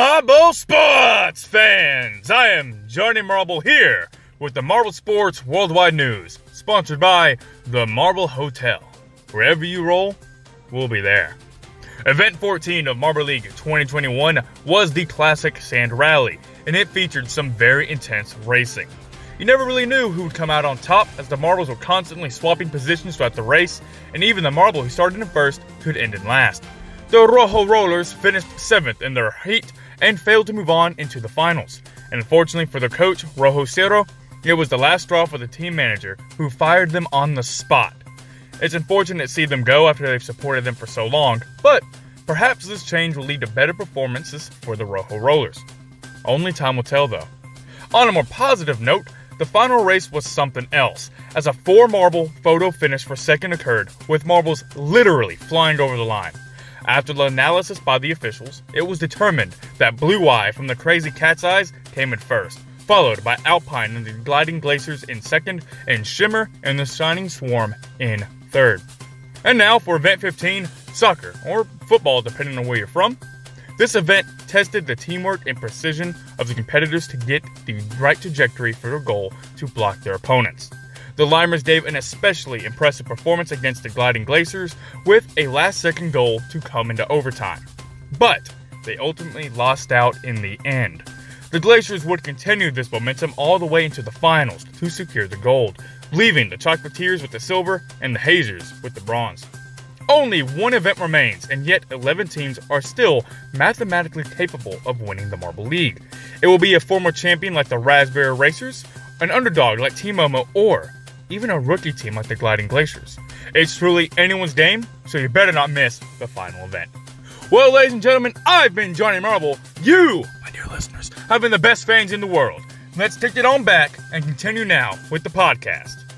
Marble Sports fans! I am Johnny Marble here with the Marble Sports Worldwide News, sponsored by the Marble Hotel. Wherever you roll, we'll be there. Event 14 of Marble League 2021 was the Classic Sand Rally, and it featured some very intense racing. You never really knew who would come out on top as the marbles were constantly swapping positions throughout the race, and even the marble who started in first could end in last. The Rojo Rollers finished seventh in their heat and failed to move on into the finals. And unfortunately for their coach, Rojo Cero, it was the last straw for the team manager, who fired them on the spot. It's unfortunate to see them go after they've supported them for so long, but perhaps this change will lead to better performances for the Rojo Rollers. Only time will tell, though. On a more positive note, the final race was something else, as a four marble photo finish for second occurred, with marbles literally flying over the line. After the analysis by the officials, it was determined that Blue Eye from the Crazy Cat's Eyes came in first, followed by Alpine and the Gliding Glaciers in second, and Shimmer and the Shining Swarm in third. And now for Event 15 soccer, or football depending on where you're from. This event tested the teamwork and precision of the competitors to get the right trajectory for their goal to block their opponents. The Limers gave an especially impressive performance against the Gliding Glaciers with a last second goal to come into overtime. But they ultimately lost out in the end. The Glaciers would continue this momentum all the way into the finals to secure the gold, leaving the Chocolatiers with the silver and the Hazers with the bronze. Only one event remains, and yet 11 teams are still mathematically capable of winning the Marble League. It will be a former champion like the Raspberry Racers, an underdog like Team Momo, or even a rookie team like the Gliding Glaciers. It's truly anyone's game, so you better not miss the final event. Well, ladies and gentlemen, I've been Johnny Marble. You, my dear listeners, have been the best fans in the world. Let's take it on back and continue now with the podcast.